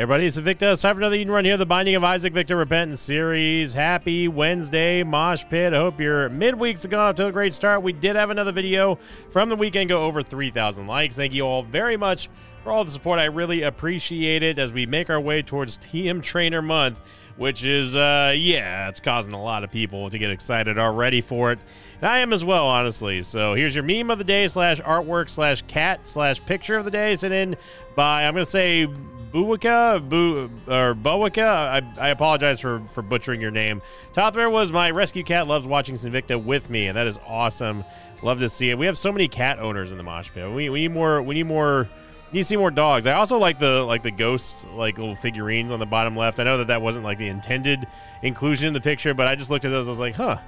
Everybody, it's Victor. It's time for another Eden Run here, the Binding of Isaac Victor Repentance series. Happy Wednesday, Mosh Pit. I hope your midweeks have gone off to a great start. We did have another video from the weekend go over 3,000 likes. Thank you all very much for all the support. I really appreciate it as we make our way towards TM Trainer Month, which is, uh, yeah, it's causing a lot of people to get excited already for it. And I am as well, honestly. So here's your meme of the day slash artwork slash cat slash picture of the day sent in by, I'm going to say, Buwika, Bu or Bowica. I, I apologize for for butchering your name. Tothra was my rescue cat. Loves watching Sinvicta with me, and that is awesome. Love to see it. We have so many cat owners in the mosh pit. We, we need more. We need more. Need to see more dogs. I also like the like the ghosts like little figurines on the bottom left. I know that that wasn't like the intended inclusion in the picture, but I just looked at those. I was like, huh,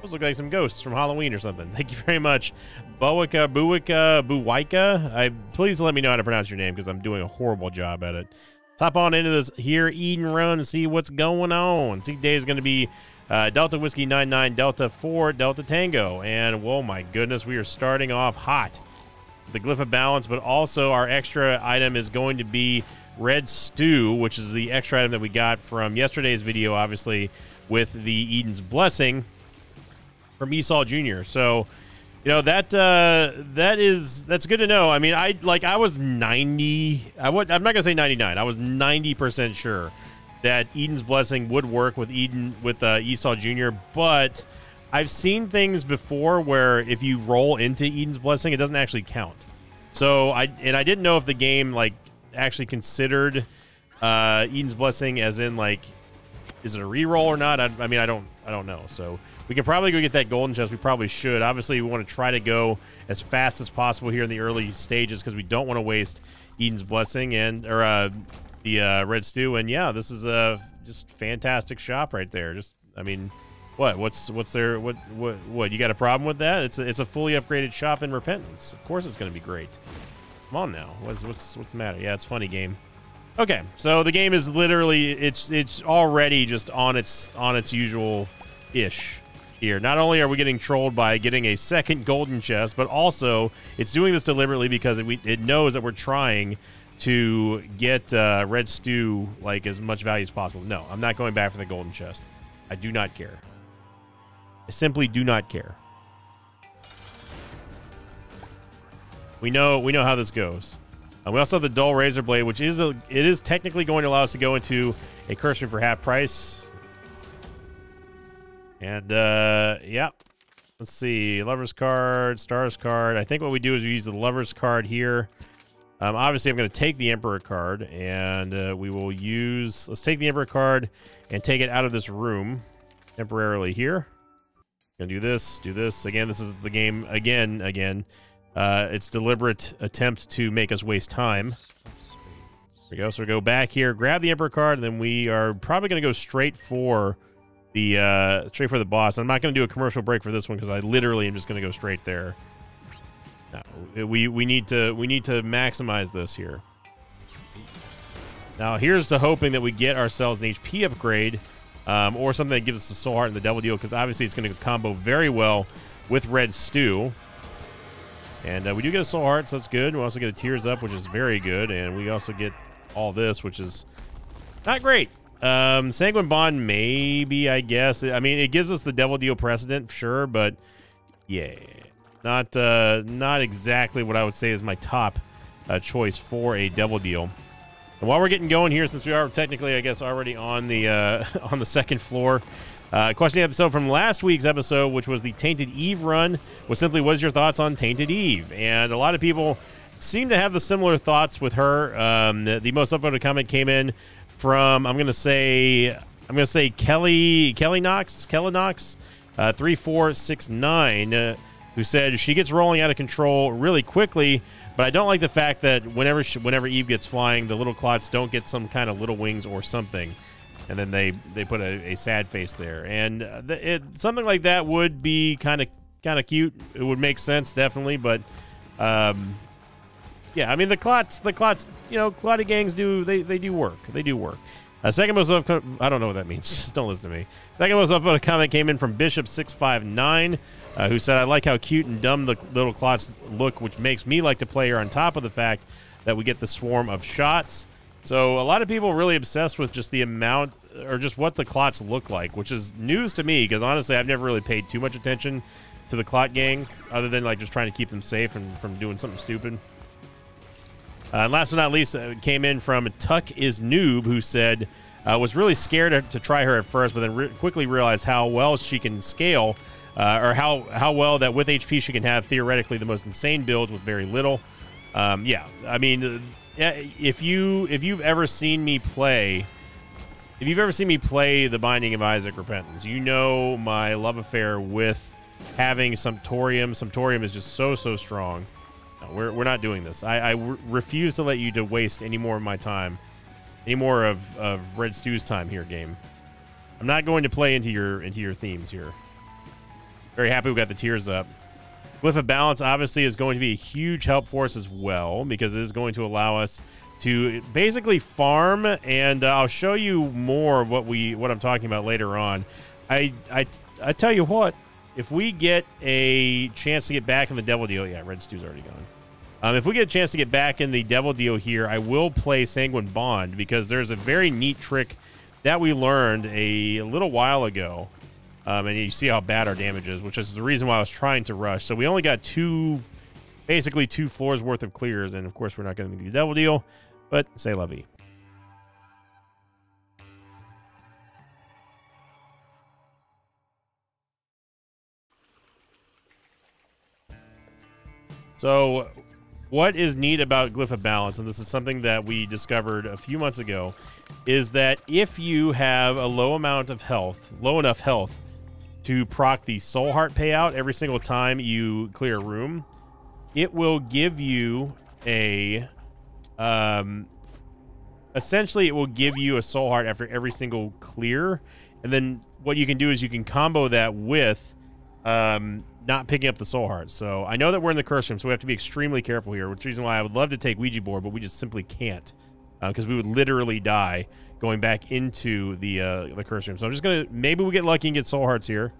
those look like some ghosts from Halloween or something. Thank you very much. Boika, Buwika, Buwaika. I please let me know how to pronounce your name because I'm doing a horrible job at it. Top on into this here Eden Run and see what's going on. See day is going to be uh, Delta Whiskey 99, Delta 4, Delta Tango. And oh my goodness, we are starting off hot. The Glyph of Balance, but also our extra item is going to be Red Stew, which is the extra item that we got from yesterday's video, obviously, with the Eden's Blessing from Esau Jr. So, you know that uh, that is that's good to know. I mean, I like I was ninety. I would. I'm not gonna say ninety nine. I was ninety percent sure that Eden's blessing would work with Eden with uh, Esau Jr. But I've seen things before where if you roll into Eden's blessing, it doesn't actually count. So I and I didn't know if the game like actually considered uh, Eden's blessing as in like is it a reroll or not? I, I mean, I don't I don't know. So we can probably go get that golden chest. We probably should. Obviously, we want to try to go as fast as possible here in the early stages because we don't want to waste Eden's blessing and or uh, the uh, red stew. And yeah, this is a just fantastic shop right there. Just I mean, what what's what's there? What what what? You got a problem with that? It's a, it's a fully upgraded shop in Repentance. Of course, it's going to be great. Come on now. What's what's what's the matter? Yeah, it's funny game. Okay, so the game is literally it's it's already just on its on its usual ish here. Not only are we getting trolled by getting a second golden chest, but also it's doing this deliberately because it, we, it knows that we're trying to get uh, Red Stew like as much value as possible. No, I'm not going back for the golden chest. I do not care. I simply do not care. We know we know how this goes. Uh, we also have the dull razor blade, which is a, it is technically going to allow us to go into a curse for half price. And, uh, yeah. Let's see. Lover's card, Stars card. I think what we do is we use the Lover's card here. Um, obviously, I'm going to take the Emperor card, and uh, we will use... Let's take the Emperor card and take it out of this room temporarily here. Gonna do this, do this. Again, this is the game, again, again. Uh, it's deliberate attempt to make us waste time. There we go. So we go back here, grab the Emperor card, and then we are probably to go straight for the uh, straight for the boss. I'm not to do a commercial break for this one because I literally am just to go straight there. No, we we need to we need to maximize this here. Now here's to hoping that we get ourselves an HP upgrade um, or something that gives us the soul heart and the devil deal because obviously it's going to combo very well with red stew. And uh, we do get a soul heart, so that's good. We also get a tears up, which is very good, and we also get all this, which is not great. Um, Sanguine Bond, maybe, I guess. I mean, it gives us the Devil Deal precedent, sure, but yeah, not uh, not exactly what I would say is my top uh, choice for a Devil Deal. And while we're getting going here, since we are technically, I guess, already on the uh, on the second floor, uh, question episode from last week's episode, which was the Tainted Eve run, was simply, "What is your thoughts on Tainted Eve?" And a lot of people seem to have the similar thoughts with her. Um, the, the most upvoted comment came in from I'm gonna say I'm gonna say Kelly Kelly Knox Kelly Knox uh, three four six nine uh, who said she gets rolling out of control really quickly. But I don't like the fact that whenever she, whenever Eve gets flying, the little clots don't get some kind of little wings or something, and then they they put a, a sad face there. And uh, it, something like that would be kind of kind of cute. It would make sense definitely, but um, yeah, I mean the clots, the clots, you know, clotty gangs do they they do work. They do work. Uh, second most up, I don't know what that means. Just don't listen to me. Second most upvoted comment came in from Bishop six five nine, uh, who said, "I like how cute and dumb the little clots look, which makes me like to play her on top of the fact that we get the swarm of shots." So a lot of people really obsessed with just the amount or just what the clots look like, which is news to me because honestly, I've never really paid too much attention to the clot gang other than like just trying to keep them safe and from doing something stupid. Uh, and last but not least, uh, came in from Tuck is Noob, who said uh, was really scared to, to, try her at first, but then re- quickly realized how well she can scale, uh, or how how well that with HP she can have theoretically the most insane builds with very little. Um, yeah, I mean, uh, if you if you've ever seen me play, if you've ever seen me play the Binding of Isaac Repentance, you know my love affair with having Sumptorium. Sumptorium is just so so strong. No, we're, we're not doing this. I, I refuse to let you to waste any more of my time, any more of, of Red Stew's time here, game. I'm not going to play into your into your themes here. Very happy we got the tears up. Glyph of Balance obviously is going to be a huge help for us as well because it is going to allow us to basically farm and uh, I'll show you more of what we what I'm talking about later on. I I I tell you what, if we get a chance to get back in the Devil Deal, yeah, Red Stew's already gone. Um, if we get a chance to get back in the Devil Deal here, I will play Sanguine Bond because there's a very neat trick that we learned a little while ago. Um, and you see how bad our damage is, which is the reason why I was trying to rush. So we only got two, basically two floors worth of clears. And of course, we're not going to the Devil Deal, but say lovey. So, what is neat about Glyph of Balance, and this is something that we discovered a few months ago, is that if you have a low amount of health, low enough health to proc the Soul Heart payout every single time you clear a room, it will give you a. Um, essentially, it will give you a Soul Heart after every single clear. And then what you can do is you can combo that with um, not picking up the soul heart. So I know that we're in the curse room, so we have to be extremely careful here, which is the reason why I would love to take Ouija board, but we just simply can't because uh, we would literally die going back into the uh, the curse room. So I'm just gonna maybe we get lucky and get soul hearts here.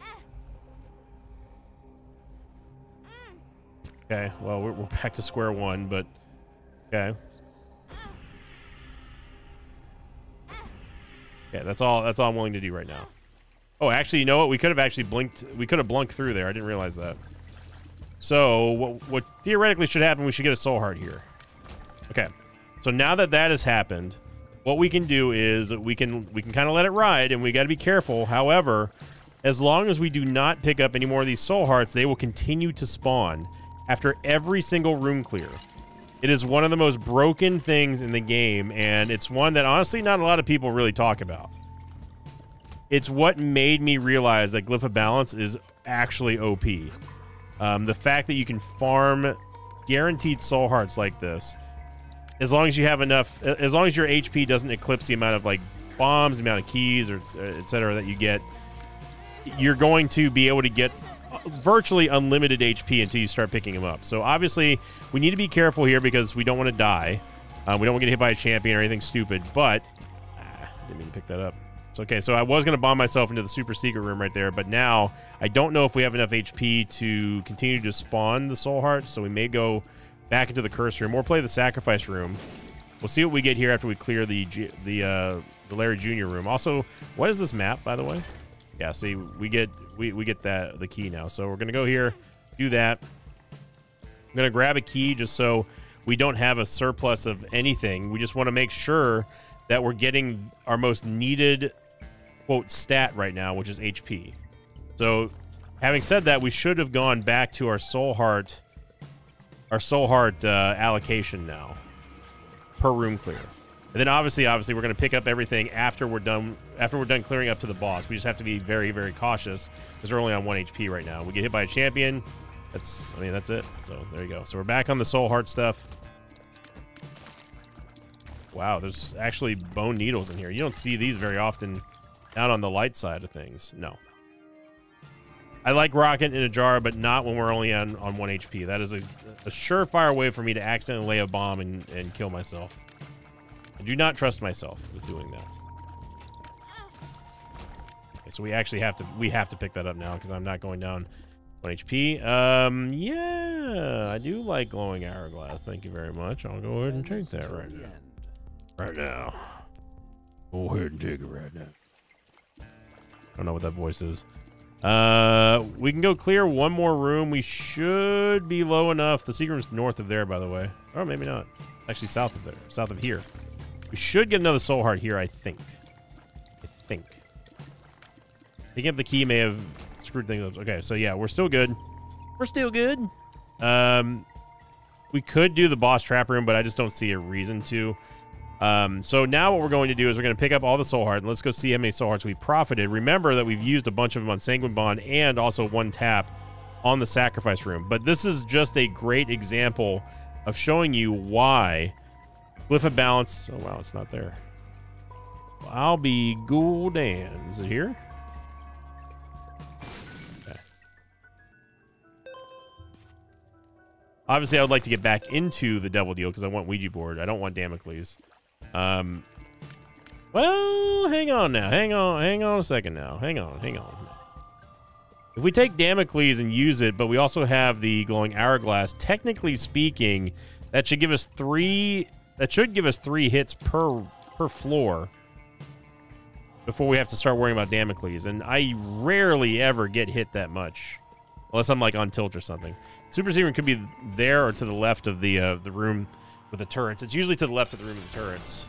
Okay, well we're, we're back to square one, but okay. Yeah, that's all. That's all I'm willing to do right now. Oh, actually, you know what? We could have actually blinked. We could have blunked through there. I didn't realize that. So, what, what theoretically should happen, we should get a soul heart here. Okay. So now that that has happened, what we can do is we can we can kind of let it ride, and we got to be careful. However, as long as we do not pick up any more of these soul hearts, they will continue to spawn after every single room clear. It is one of the most broken things in the game, and it's one that honestly not a lot of people really talk about it's what made me realize that Glyph of Balance is actually OP. Um, the fact that you can farm guaranteed soul hearts like this, as long as you have enough, as long as your HP doesn't eclipse the amount of like bombs, the amount of keys, or etc. that you get, you're going to be able to get virtually unlimited HP until you start picking them up. So obviously, we need to be careful here because we don't want to die. Uh, we don't want to get hit by a champion or anything stupid. But ah, didn't mean to pick that up. It's okay, so I was going to bomb myself into the super secret room right there, but now I don't know if we have enough HP to continue to spawn the soul hearts, so we may go back into the curse room or play the sacrifice room. We'll see what we get here after we clear the the uh, the Larry Jr. room. Also, what is this map, by the way? Yeah, see, we get we, we get that the key now. So we're gonna go here, do that. I'm gonna grab a key just so we don't have a surplus of anything. We just want to make sure that we're getting our most needed quote stat right now, which is HP. So, having said that, we should have gone back to our soul heart, our soul heart uh, allocation now per room clear. And then obviously, obviously, we're going to pick up everything after we're done. After we're done clearing up to the boss, we just have to be very, very cautious because we're only on one HP right now. We get hit by a champion. That's, I mean, that's it. So there you go. So we're back on the soul heart stuff. Wow, there's actually bone needles in here. You don't see these very often down on the light side of things. No. I like rocket in a jar, but not when we're only on, on 1 HP. That is a, a surefire way for me to accidentally lay a bomb and, and kill myself. I do not trust myself with doing that. Okay, so we actually have to we have to pick that up now because I'm not going down 1 HP. Um, yeah, I do like glowing hourglass. Thank you very much. I'll go ahead and take that right now. Right now. Go ahead and take it right now. I don't know what that voice is. Uh, we can go clear one more room. We should be low enough. The secret room's north of there, by the way. Or maybe not. Actually, south of there. South of here. We should get another soul heart here, I think. I think. Picking up the key may have screwed things up. Okay, so yeah, we're still good. We're still good. Um, we could do the boss trap room, but I just don't see a reason to. Um, so now what we're going to do is we're going to pick up all the soul hearts and let's go see how many soul hearts we profited. Remember that we've used a bunch of them on Sanguine Bond and also one tap on the sacrifice room. But this is just a great example of showing you why Glyph of Balance. Oh, wow, it's not there. I'll be Gul'dan. Is it here? Okay. Obviously, I would like to get back into the Devil Deal because I want Ouija board. I don't want Damocles. Um, well, hang on now. Hang on. Hang on a second now. Hang on. Hang on. If we take Damocles and use it, but we also have the glowing hourglass, technically speaking, that should give us three. That should give us three hits per per floor before we have to start worrying about Damocles. And I rarely ever get hit that much, unless I'm like on tilt or something. Super Serum could be there or to the left of the uh, the room with the turrets. It's usually to the left of the room with the turrets.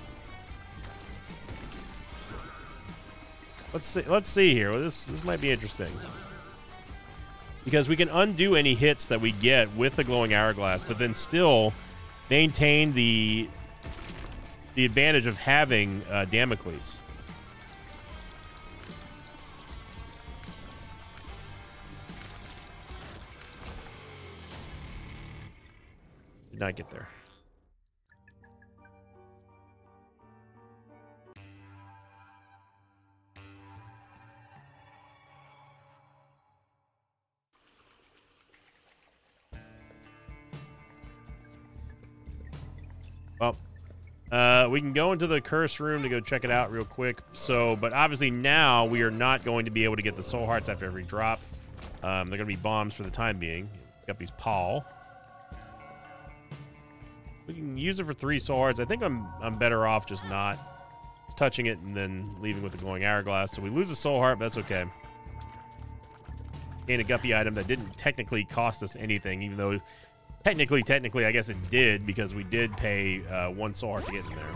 Let's see. Let's see here. Well, this this might be interesting because we can undo any hits that we get with the glowing hourglass, but then still maintain the the advantage of having uh, Damocles. Did not get there. We can go into the curse room to go check it out real quick. So, but obviously now we are not going to be able to get the soul hearts after every drop. Um, they're going to be bombs for the time being. Guppy's Paw. We can use it for three soul hearts. I think I'm I'm better off just not touching it and then leaving with the glowing hourglass. So we lose a soul heart, but that's okay. Gain a guppy item that didn't technically cost us anything, even though Technically, technically, I guess it did because we did pay uh, one heart to get in there.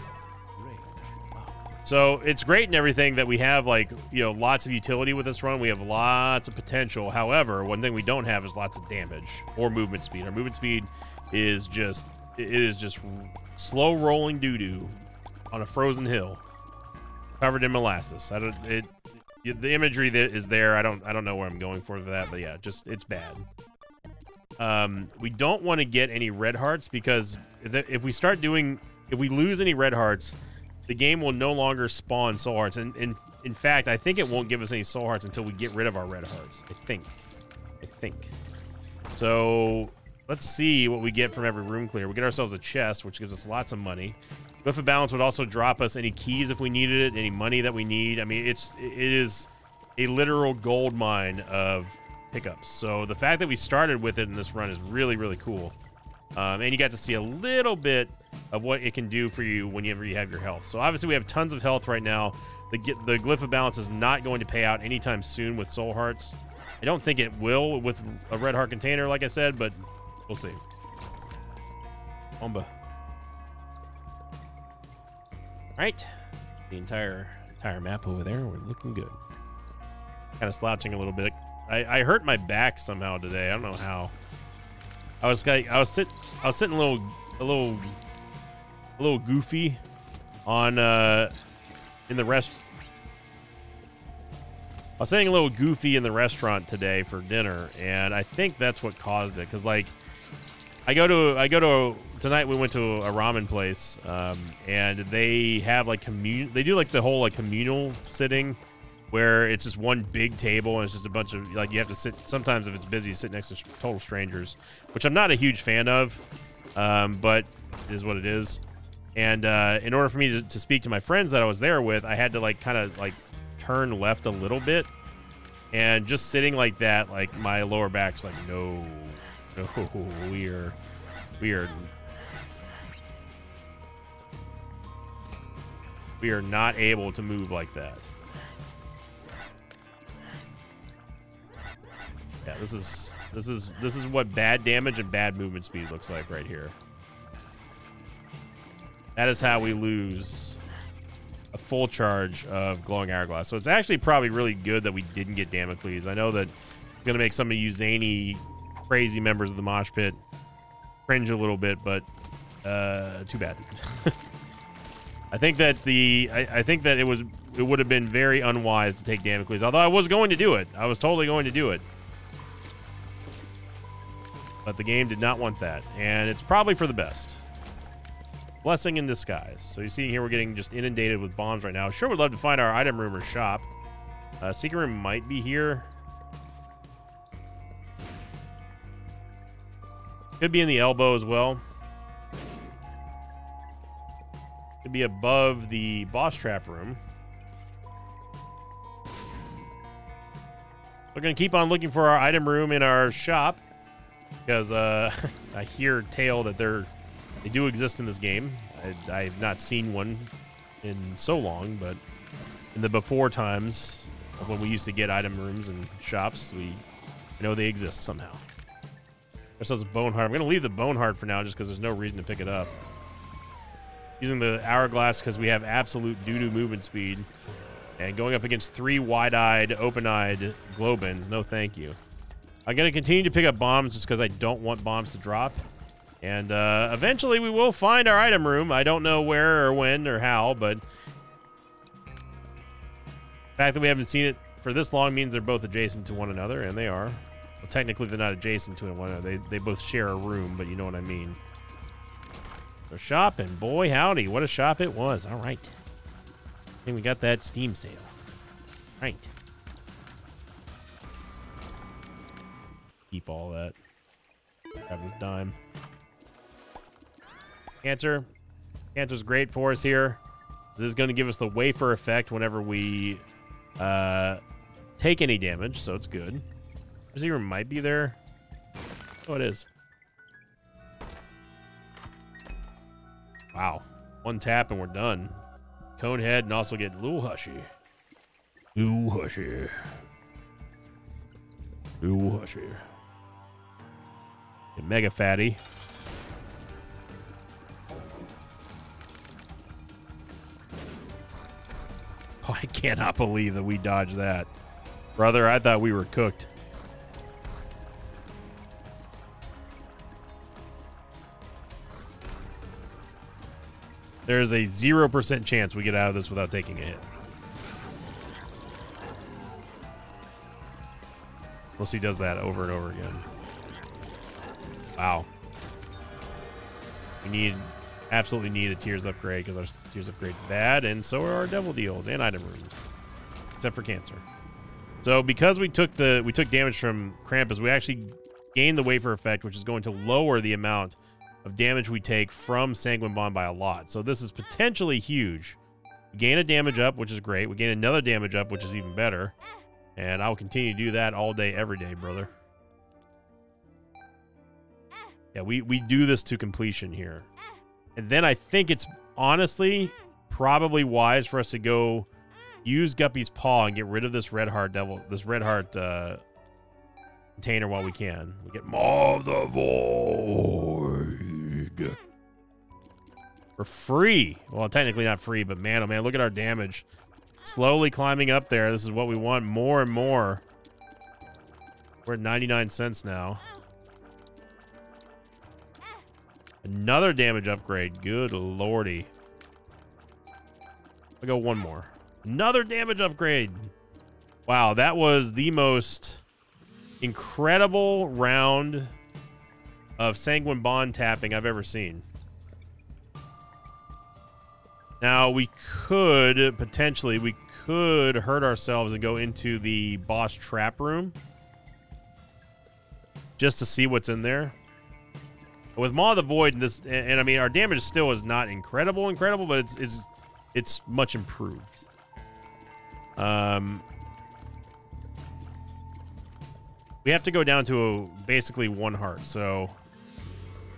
So it's great and everything that we have like you know lots of utility with this run. We have lots of potential. However, one thing we don't have is lots of damage or movement speed. Our movement speed is just it is just slow rolling doo doo on a frozen hill covered in molasses. I don't it the imagery that is there. I don't I don't know where I'm going for that, but yeah, just it's bad. Um, we don't want to get any red hearts because if, we start doing, if we lose any red hearts, the game will no longer spawn soul hearts. And, and in fact, I think it won't give us any soul hearts until we get rid of our red hearts. I think. I think. So let's see what we get from every room clear. We get ourselves a chest, which gives us lots of money. Glyph of Balance would also drop us any keys if we needed it, any money that we need. I mean, it's it is a literal gold mine of pickups. So the fact that we started with it in this run is really, really cool. Um, and you got to see a little bit of what it can do for you whenever you have your health. So obviously we have tons of health right now. The, the Glyph of Balance is not going to pay out anytime soon with Soul Hearts. I don't think it will with a Red Heart container, like I said, but we'll see. Omba. Right. The entire entire map over there. We're looking good. Kind of slouching a little bit I, I hurt my back somehow today. I don't know how. I was I was sit, I was sitting a little, a little, a little goofy on uh in the rest. I was sitting a little goofy in the restaurant today for dinner, and I think that's what caused it. Cause like, I go to I go to tonight. We went to a ramen place, um, and they have like commun. They do like the whole like communal sitting where it's just one big table and it's just a bunch of like you have to sit. Sometimes if it's busy, sit next to total strangers, which I'm not a huge fan of, um, but it is what it is. And uh, in order for me to, to speak to my friends that I was there with, I had to like kind of like turn left a little bit, and just sitting like that, like my lower back's like no, no, we are, we are We are not able to move like that. Yeah, this is this is this is what bad damage and bad movement speed looks like right here. That is how we lose a full charge of glowing hourglass. So it's actually probably really good that we didn't get Damocles. I know that it's gonna make some of you zany, crazy members of the mosh pit cringe a little bit, but uh, too bad. I think that the I, I, think that it was it would have been very unwise to take Damocles. Although I was going to do it, I was totally going to do it. But the game did not want that, and it's probably for the best. Blessing in disguise. So you see here we're getting just inundated with bombs right now. Sure would love to find our item room or shop. Uh, secret room might be here. Could be in the elbow as well. Could be above the boss trap room. We're going to keep on looking for our item room in our shop because uh, I hear tale that they're they do exist in this game. I, I've not seen one in so long, but in the before times when we used to get item rooms and shops, we know they exist somehow. Ourselves a bone heart. I'm gonna leave the bone heart for now, just because there's no reason to pick it up. Using the hourglass because we have absolute doo-doo movement speed, and going up against three wide-eyed, open-eyed globins, No, thank you. I'm going to continue to pick up bombs just because I don't want bombs to drop. And uh, eventually we will find our item room. I don't know where or when or how, but the fact that we haven't seen it for this long means they're both adjacent to one another, and they are. Well, technically they're not adjacent to one another. They, they both share a room, but you know what I mean. So shopping. Boy, howdy. What a shop it was. All right. I think we got that Steam sale. Right. Keep all that. Have his dime. Cancer. Cancer's great for us here. This is going to give us the wafer effect whenever we uh, take any damage, so it's good. Zero might be there. Oh, it is. Wow. One tap and we're done. Conehead and also get Lul Hushy. Lul Hushy. Lul Hushy. Mega fatty. Oh, I cannot believe that we dodged that. Brother, I thought we were cooked. There's a 0% chance we get out of this without taking a hit. Unless he does that over and over again. Wow. We need, absolutely need a tears upgrade because our tears upgrade's bad, and so are our devil deals and item rooms, except for cancer. So because we took the we took damage from Krampus, we actually gained the wafer effect, which is going to lower the amount of damage we take from Sanguine Bond by a lot. So this is potentially huge. We gain a damage up, which is great. We gain another damage up, which is even better. And I will continue to do that all day, every day, brother. Yeah, we, we do this to completion here. And then I think it's honestly probably wise for us to go use Guppy's Paw and get rid of this Red Heart Devil, this Red Heart uh, container while we can. We get Maw the Void. For free. Well, technically not free, but man, oh man, look at our damage. Slowly climbing up there. This is what we want more and more. We're at 99 cents now. Another damage upgrade. Good lordy. I'll go one more. Another damage upgrade. Wow, that was the most incredible round of Sanguine Bond tapping I've ever seen. Now, we could, potentially, we could hurt ourselves and go into the boss trap room. Just to see what's in there. With Maw of the Void, and this, and, and, I mean, our damage still is not incredible, incredible, but it's it's it's much improved. Um, we have to go down to a, basically one heart, so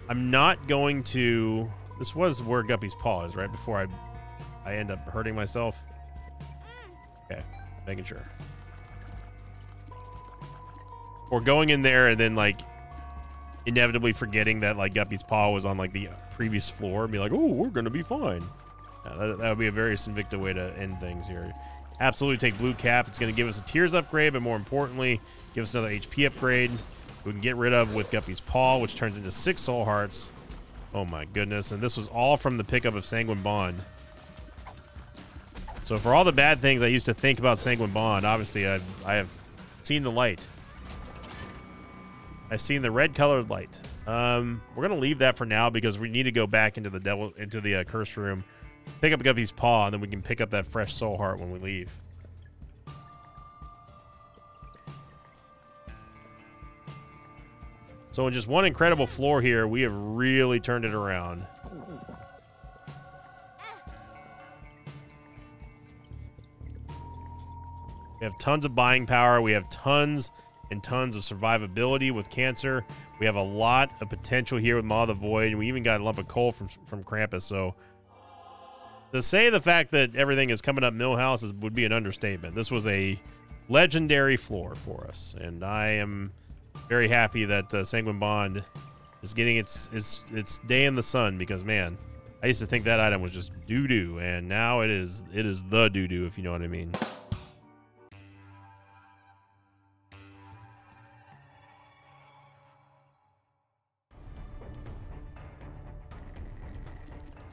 I'm not going to. This was where Guppy's paw is, right before I I end up hurting myself. Okay, making sure. Or going in there and then like inevitably forgetting that like Guppy's paw was on like the previous floor and be like, oh, we're gonna be fine. That, that would be a very Sinvicta way to end things here. Absolutely take blue cap. It's gonna give us a tears upgrade, but more importantly, give us another HP upgrade. We can get rid of with Guppy's paw, which turns into six soul hearts. Oh my goodness! And this was all from the pickup of Sanguine Bond. So for all the bad things I used to think about Sanguine Bond, obviously I've, I have seen the light. I've seen the red colored light. Um, we're gonna leave that for now because we need to go back into the devil into the uh, curse room, pick up Guppy's paw, and then we can pick up that fresh soul heart when we leave. So in just one incredible floor here, we have really turned it around. We have tons of buying power. We have tons and tons of survivability with cancer. We have a lot of potential here with Maw of the Void. and We even got a lump of coal from from Krampus. So to say the fact that everything is coming up Milhouse would be an understatement. This was a legendary floor for us, and I am very happy that uh, Sanguine Bond is getting its its its day in the sun because man, I used to think that item was just doo doo, and now it is it is the doo doo if you know what I mean.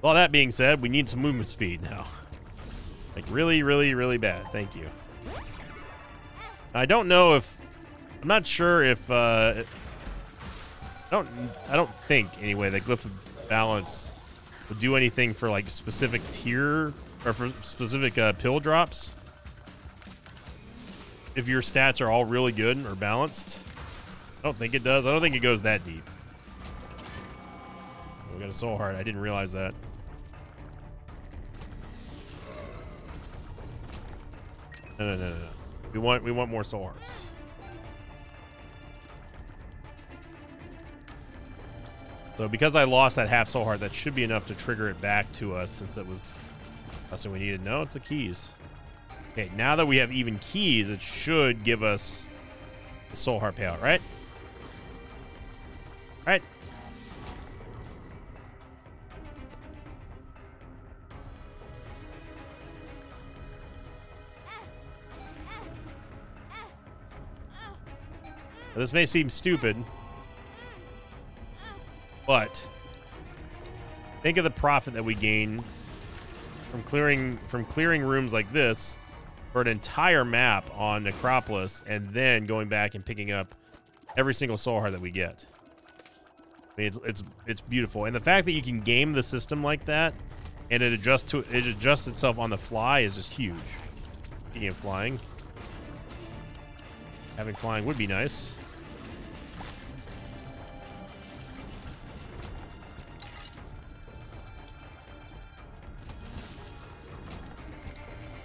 All that being said, we need some movement speed now. Like really, really, really bad. Thank you. I don't know if I'm not sure if uh, I don't I don't think anyway that glyph of balance will do anything for like specific tier or for specific uh, pill drops. If your stats are all really good or balanced, I don't think it does. I don't think it goes that deep. We got a soul heart. I didn't realize that. No, no, no, no, no. We want we want more soul hearts. So because I lost that half soul heart, that should be enough to trigger it back to us since it was that's what we needed. No, it's the keys. Okay, now that we have even keys, it should give us the soul heart payout, right? Right? This may seem stupid, but think of the profit that we gain from clearing from clearing rooms like this for an entire map on Necropolis and then going back and picking up every single soul heart that we get. I mean, it's it's it's beautiful, and the fact that you can game the system like that and it adjusts to it adjusts itself on the fly is just huge. Speaking of flying, having flying would be nice.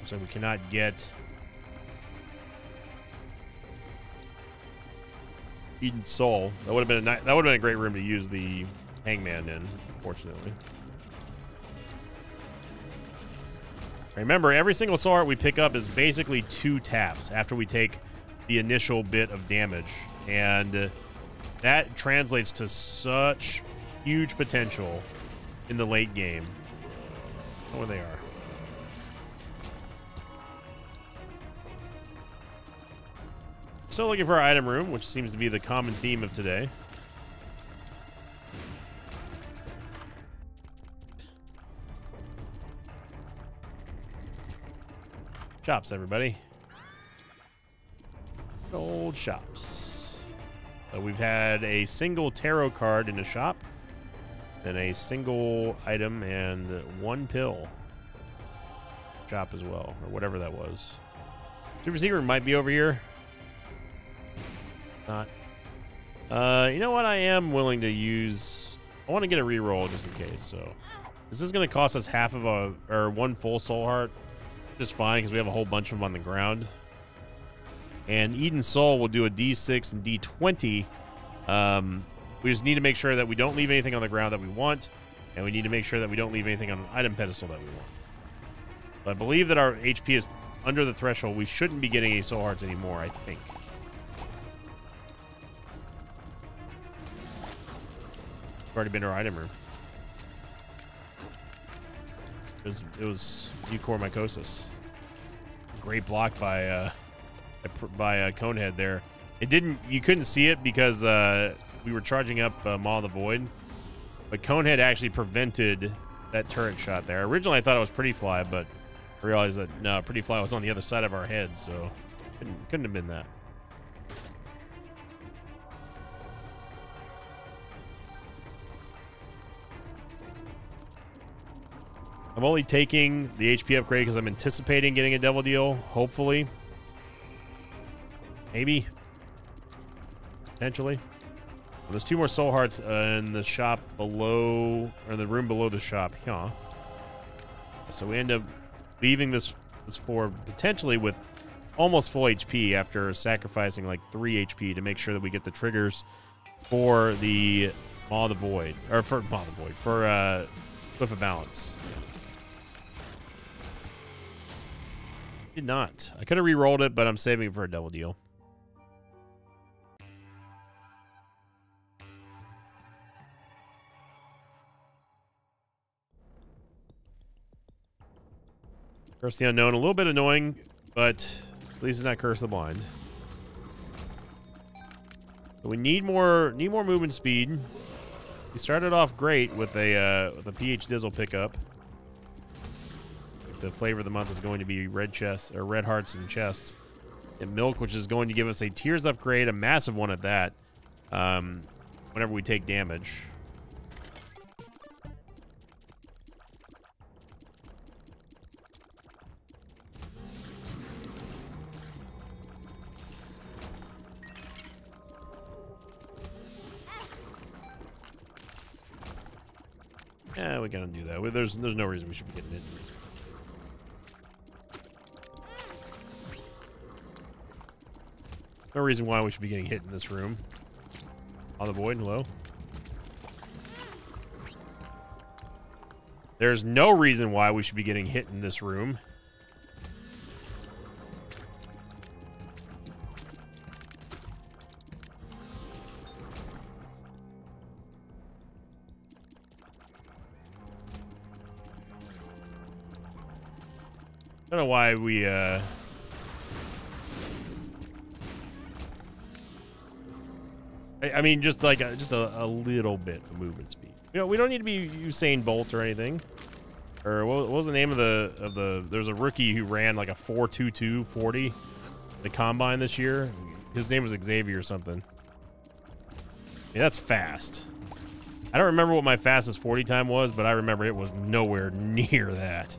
So we cannot get Eden Soul. That would have been a that would have been a great room to use the Hangman in, Fortunately. Remember, every single soul heart we pick up is basically two taps after we take the initial bit of damage. And that translates to such huge potential in the late game. Oh, where they are. Still looking for our item room, which seems to be the common theme of today. Shops, everybody. Old shops. So we've had a single tarot card in the shop, then a single item and one pill shop as well, or whatever that was. Super Secret might be over here not. Uh, you know what? I am willing to use... I want to get a reroll just in case, so... This is going to cost us half of a... Or one full soul heart. Just fine, because we have a whole bunch of them on the ground. And Eden Soul will do a D6 and D20. Um, we just need to make sure that we don't leave anything on the ground that we want. And we need to make sure that we don't leave anything on an item pedestal that we want. I believe that our HP is under the threshold. We shouldn't be getting any soul hearts anymore, I think. Already been to our item room. It was, it was Mucormycosis. Great block by uh, by uh, Conehead there. It didn't. You couldn't see it because uh, we were charging up uh, Maw of the Void, but Conehead actually prevented that turret shot there. Originally, I thought it was Pretty Fly, but I realized that no, Pretty Fly was on the other side of our head, so couldn't, couldn't have been that. I'm only taking the HP upgrade because I'm anticipating getting a Devil Deal, hopefully. Maybe. Potentially. Well, there's two more soul hearts uh, in the shop below, or the room below the shop. Yeah. So we end up leaving this this for potentially with almost full HP after sacrificing like 3 HP to make sure that we get the triggers for the Maw the Void. Or for Maw the Void. For uh, Glyph of Balance. Did not. I could have re-rolled it, but I'm saving it for a Devil Deal. Curse the Unknown, a little bit annoying, but at least it's not Curse the Blind. We need more need more movement speed. We started off great with a uh, with a PH Dizzle pickup the flavor of the month is going to be red chests or red hearts and chests. And milk, which is going to give us a tears upgrade, a massive one at that. Um, whenever we take damage. Yeah, we gotta do that. There's there's no reason we should be getting it. No reason why we should be getting hit in this room. On the void, and hello. There's no reason why we should be getting hit in this room. I don't know why we, uh... I mean, just like a, just a, a, little bit of movement speed. You know, we don't need to be Usain Bolt or anything. Or what, what was the name of the of the? There's a rookie who ran like a 4.22 40, the combine this year. His name was Xavier or something. Yeah, that's fast. I don't remember what my fastest 40 time was, but I remember it was nowhere near that.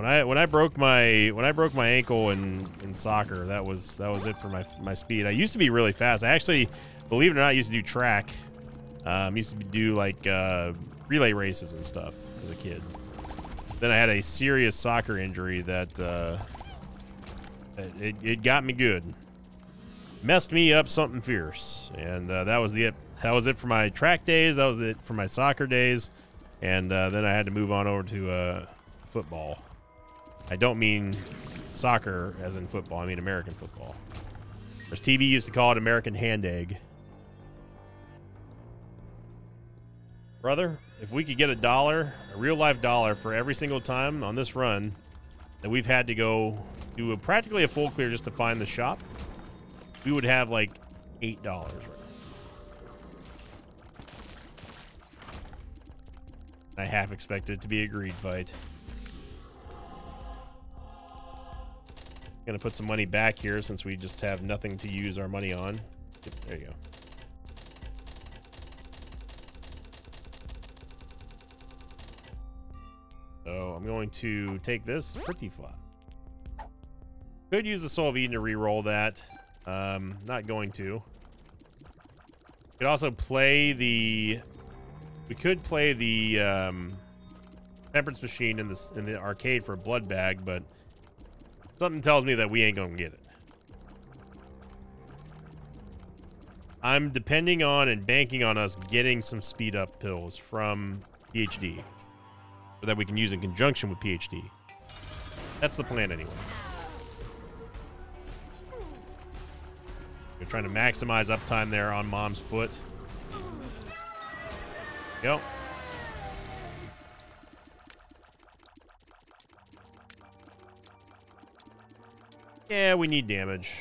When I when I broke my when I broke my ankle in in soccer, that was that was it for my my speed. I used to be really fast. I actually, believe it or not, used to do track. Um, used to do like uh, relay races and stuff as a kid. Then I had a serious soccer injury that uh, it, it got me good, messed me up something fierce, and uh, that was the it. That was it for my track days. That was it for my soccer days, and uh, then I had to move on over to uh, football. I don't mean soccer as in football. I mean American football. As TV used to call it American hand egg. Brother, if we could get a dollar, a real life dollar for every single time on this run that we've had to go do a, practically a full clear just to find the shop, we would have like $8 right I half expected it to be a greed fight. Gonna put some money back here since we just have nothing to use our money on. There you go. So I'm going to take this pretty flat. Could use the Soul of Eden to re-roll that. Um, not going to. Could also play the. We could play the um, Temperance Machine in the in the arcade for a blood bag, but Something tells me that we ain't gonna get it. I'm depending on and banking on us getting some speed up pills from PhD. or that we can use in conjunction with PhD. That's the plan anyway. We're trying to maximize uptime there on Mom's foot. Yep. Yeah, we need damage.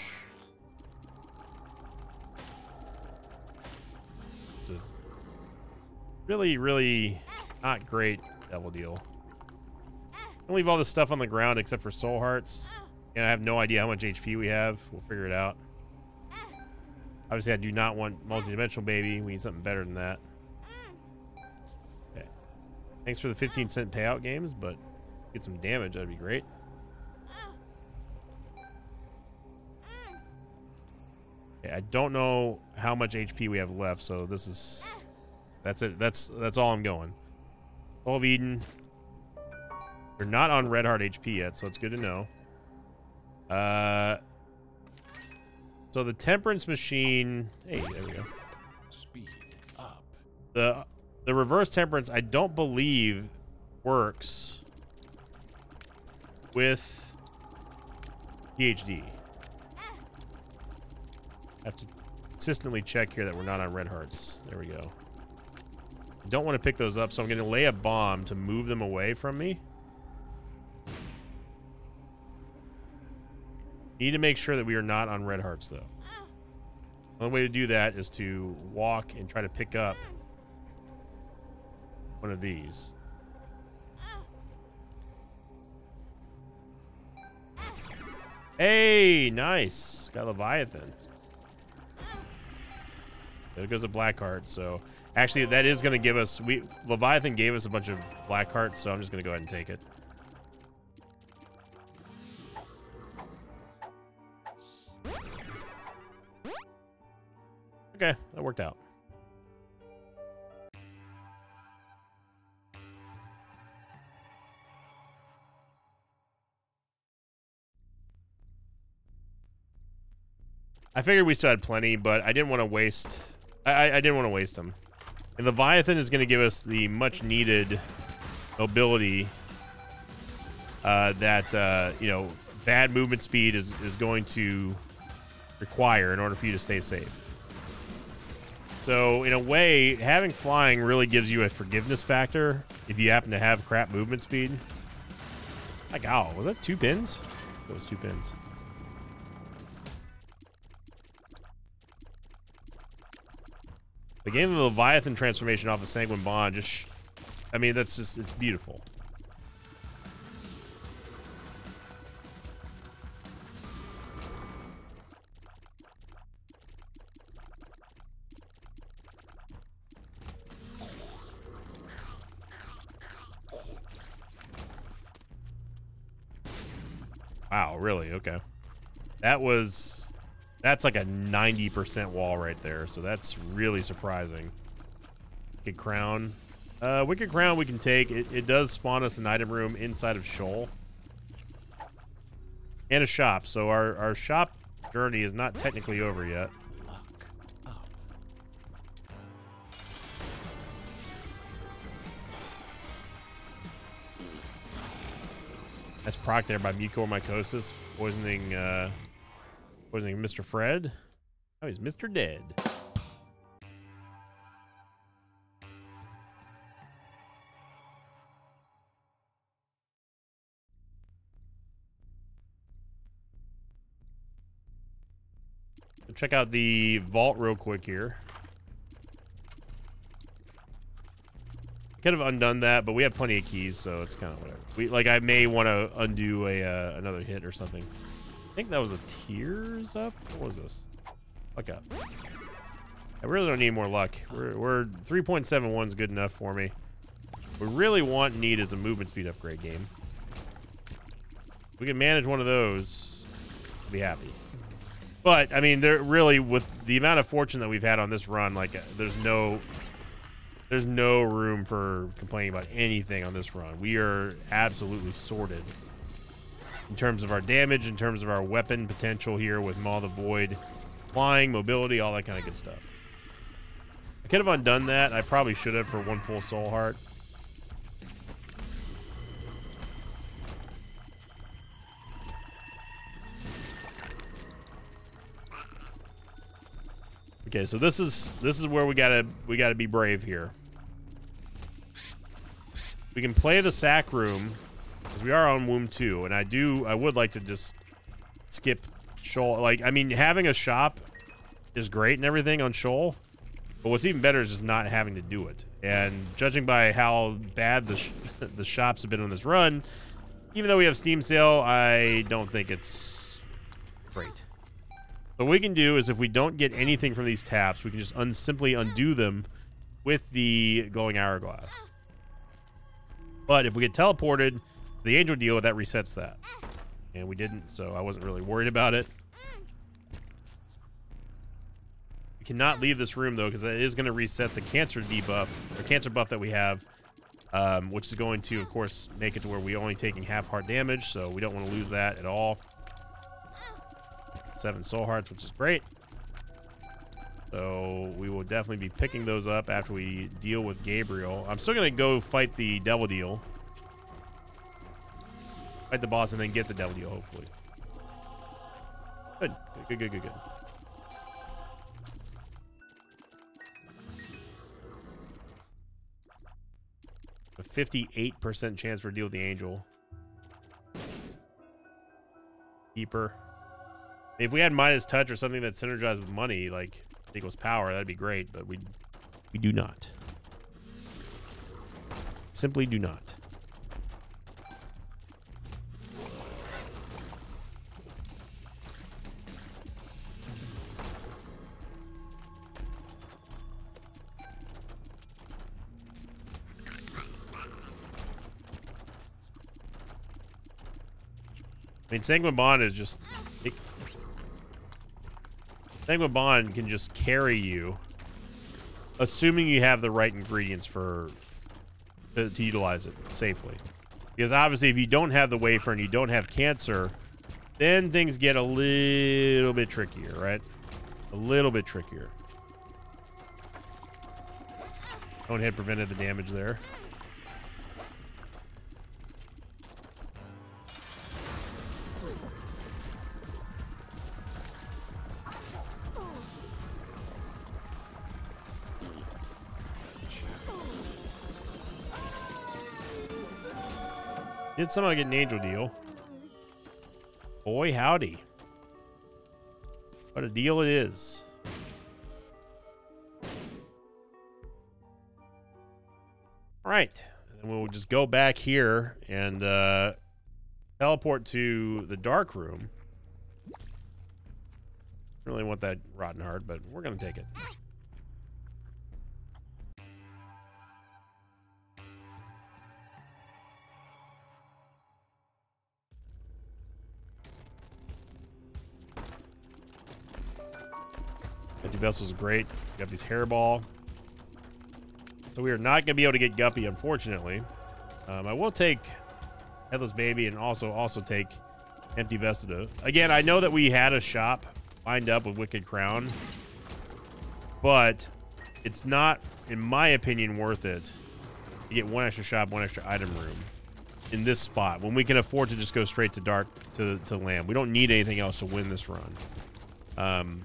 Really, really not great devil deal. I'll leave all this stuff on the ground except for soul hearts. And I have no idea how much HP we have. We'll figure it out. Obviously, I do not want multidimensional baby. We need something better than that. Okay. Thanks for the 15 cent payout games, but get some damage. That'd be great. Okay, I don't know how much HP we have left, so this is that's it. That's that's all I'm going. All of Eden. They're not on red heart HP yet, so it's good to know. Uh, so the temperance machine. Hey, there we go. Speed up. The the reverse temperance, I don't believe, works with PhD. I have to consistently check here that we're not on red hearts. There we go. Don't want to pick those up, so I'm going to lay a bomb to move them away from me. Need to make sure that we are not on red hearts, though. The only way to do that is to walk and try to pick up one of these. Hey, nice. Got Leviathan. There goes a black heart, so actually that is going to give us we Leviathan gave us a bunch of black hearts, so I'm just going to go ahead and take it. Okay, that worked out. I figured we still had plenty, but I didn't want to waste I, I didn't want to waste them. And Leviathan is going to give us the much needed mobility uh, that, uh, you know, bad movement speed is, is going to require in order for you to stay safe. So, in a way, having flying really gives you a forgiveness factor if you happen to have crap movement speed. Like, ow, was that two pins? That was two pins. The game of the Leviathan transformation off of Sanguine Bond just, I mean, that's just, it's beautiful. Wow, really? Okay. That was that's like a 90% wall right there, so that's really surprising. Wicked Crown. Uh, Wicked Crown we can take. It, it does spawn us an item room inside of Sheol. And a shop, so our, our shop journey is not technically over yet. That's proc there by mucormycosis, poisoning uh, Poisoning Mr. Fred. Oh, he's Mr. Dead. Check out the vault real quick here. Could have undone that, but we have plenty of keys, so it's kind of whatever. We like I may want to undo a uh, another hit or something. I think that was a tears up. What was this? Fuck up. I really don't need more luck. We're, we're 3.71 is good enough for me. We really want need is a movement speed upgrade game. If we can manage one of those, I'll be happy. But I mean, there really with the amount of fortune that we've had on this run, like uh, there's no there's no room for complaining about anything on this run. We are absolutely sorted in terms of our damage, in terms of our weapon potential here with Maw the Void, flying, mobility, all that kind of good stuff. I could have undone that. I probably should have for one full soul heart. Okay, so this is this is where we gotta we gotta be brave here. We can play the sack room because we are on womb two, and I do I would like to just skip Sheol. Like I mean, having a shop is great and everything on Sheol, but what's even better is just not having to do it. And judging by how bad the sh the shops have been on this run, even though we have Steam Sale, I don't think it's great. What we can do is if we don't get anything from these taps, we can just un simply undo them with the glowing hourglass. But if we get teleported, the angel deal, that resets that. And we didn't, so I wasn't really worried about it. We cannot leave this room, though, because it is going to reset the cancer debuff, or cancer buff that we have, um, which is going to, of course, make it to where we're only taking half heart damage, so we don't want to lose that at all seven soul hearts, which is great. So we will definitely be picking those up after we deal with Gabriel. I'm still going to go fight the Devil Deal. Fight the boss and then get the W, hopefully. Good. Good, good, good, good, good. A 58% chance for deal with the Angel. Keeper. If we had Midas Touch or something that synergized with money, like equals power, that'd be great, but we we do not. Simply do not. I mean, Sanguine Bond is just... It, Sanguine Bond can just carry you, assuming you have the right ingredients for to, to utilize it safely. Because obviously, if you don't have the wafer and you don't have cancer, then things get a little bit trickier, right? A little bit trickier. Don't hit prevented the damage there. Did somehow get an angel deal. Boy, howdy. What a deal it is. All right. And we'll just go back here and uh, teleport to the dark room. Really want that rotten heart, but we're going to take it. Empty vessel is great. Guppy's Hairball. So we are not going to be able to get Guppy, unfortunately. Um, I will take Headless Baby and also also take Empty Vessel. Again, I know that we had a shop lined up with Wicked Crown, but it's not, in my opinion, worth it to get one extra shop, one extra item room in this spot when we can afford to just go straight to dark to to lamb. We don't need anything else to win this run. Um,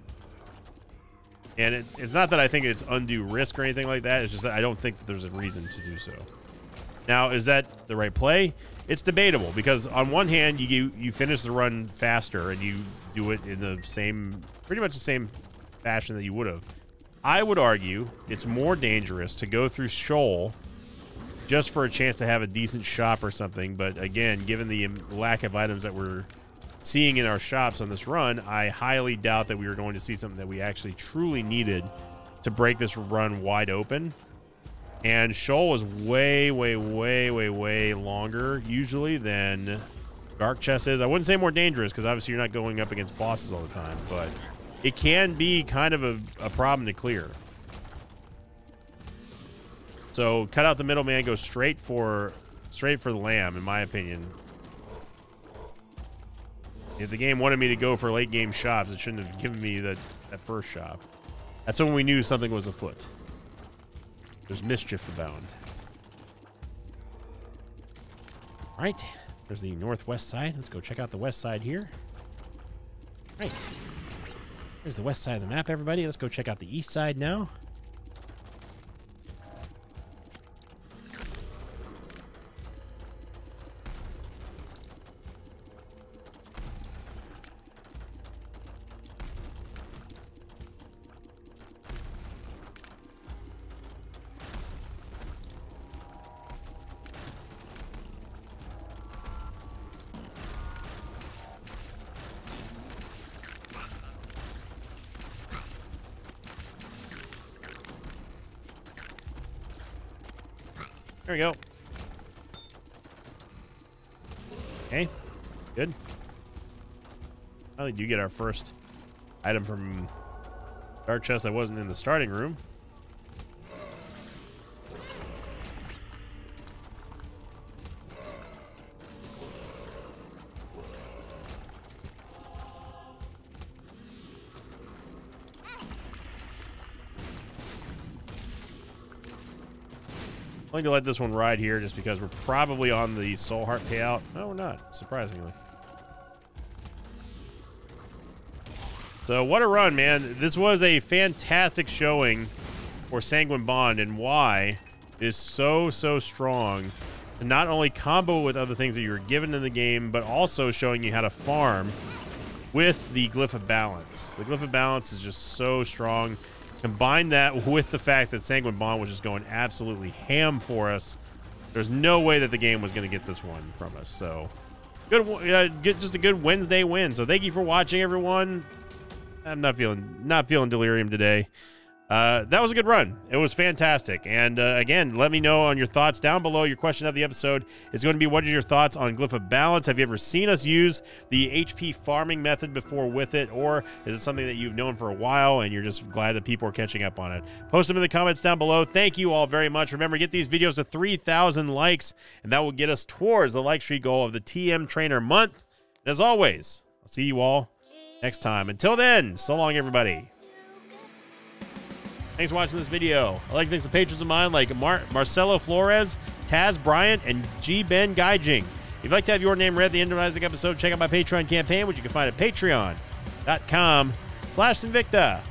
and it, it's not that I think it's undue risk or anything like that. It's just that I don't think that there's a reason to do so. Now, is that the right play? It's debatable because on one hand, you you finish the run faster and you do it in the same, pretty much the same fashion that you would have. I would argue it's more dangerous to go through Sheol just for a chance to have a decent shop or something. But again, given the lack of items that we're seeing in our shops on this run, I highly doubt that we were going to see something that we actually truly needed to break this run wide open. And Sheol was way, way, way, way, way longer usually than Dark Chess is. I wouldn't say more dangerous because obviously you're not going up against bosses all the time, but it can be kind of a, a problem to clear. So cut out the middleman, go straight for straight for the lamb, in my opinion. If the game wanted me to go for late game shops, it shouldn't have given me that, that first shop. That's when we knew something was afoot. There's mischief abound. All right. There's the northwest side. Let's go check out the west side here. Right. There's the west side of the map, everybody. Let's go check out the east side now. There we go. Okay. Good. Finally do get our first item from Dark Chest that wasn't in the starting room. Going to let this one ride here just because we're probably on the Soul Heart payout. No, we're not, surprisingly. So what a run, man. This was a fantastic showing for Sanguine Bond and why is so, so strong. And not only combo with other things that you were given in the game, but also showing you how to farm with the Glyph of Balance. The Glyph of Balance is just so strong. Combine that with the fact that Sanguine Bond was just going absolutely ham for us. There's no way that the game was going to get this one from us. So, good, uh, get just a good Wednesday win. So, thank you for watching, everyone. I'm not feeling not feeling delirium today uh, that was a good run. It was fantastic. And uh, again, let me know on your thoughts down below. Your question of the episode is going to be what are your thoughts on Glyph of Balance? Have you ever seen us use the HP farming method before with it? Or is it something that you've known for a while and you're just glad that people are catching up on it? Post them in the comments down below. Thank you all very much. Remember, get these videos to 3,000 likes, and that will get us towards the like streak goal of the TM Trainer month. And as always, I'll see you all next time. Until then, so long, everybody. Thanks for watching this video. I'd like to thank some patrons of mine like Mar Marcelo Flores, Taz Bryant, and G. Ben Gaijing. If you'd like to have your name read at the end of the episode, check out my Patreon campaign, which you can find at patreon.com slash Sinvicta.